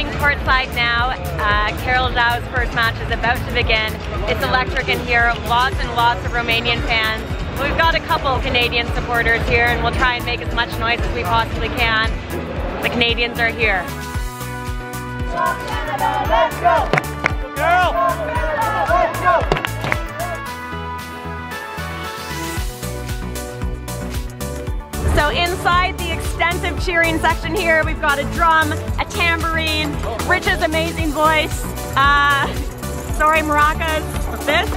courtside now. Uh, Carol Zhao's first match is about to begin. It's electric in here, lots and lots of Romanian fans. We've got a couple Canadian supporters here and we'll try and make as much noise as we possibly can. The Canadians are here. Let's go! Girl! Let's go! So inside extensive cheering section here, we've got a drum, a tambourine, Rich's amazing voice, uh, sorry maracas, this,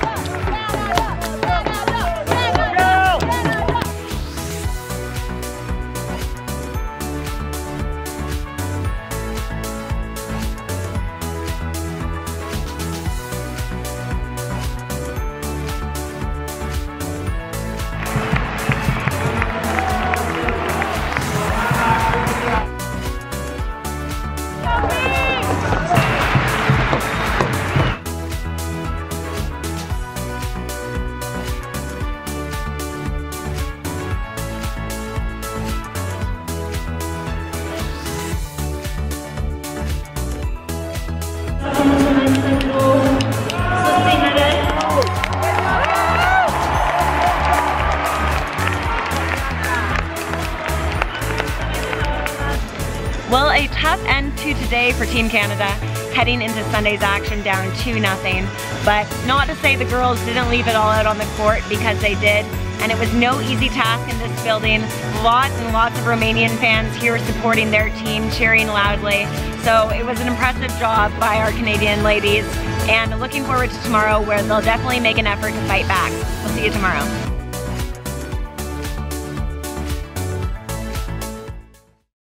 Well, a tough end to today for Team Canada, heading into Sunday's action down 2-0. But not to say the girls didn't leave it all out on the court because they did. And it was no easy task in this building. Lots and lots of Romanian fans here supporting their team, cheering loudly. So it was an impressive job by our Canadian ladies. And looking forward to tomorrow where they'll definitely make an effort to fight back. We'll see you tomorrow.